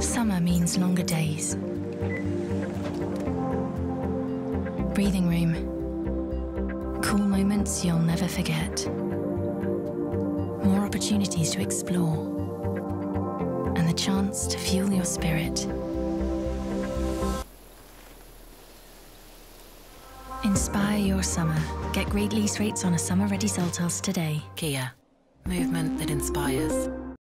Summer means longer days. Breathing room. Cool moments you'll never forget. More opportunities to explore. And the chance to fuel your spirit. Inspire your summer. Get great lease rates on a summer ready Seltos today. Kia, movement that inspires.